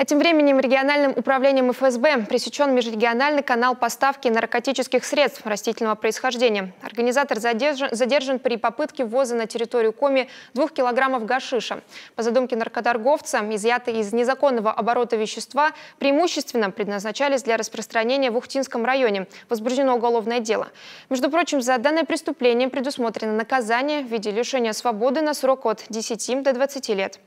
А тем временем региональным управлением ФСБ пресечен межрегиональный канал поставки наркотических средств растительного происхождения. Организатор задержан, задержан при попытке ввоза на территорию Коми двух килограммов гашиша. По задумке наркоторговца, изъятые из незаконного оборота вещества преимущественно предназначались для распространения в Ухтинском районе. Возбуждено уголовное дело. Между прочим, за данное преступление предусмотрено наказание в виде лишения свободы на срок от 10 до 20 лет.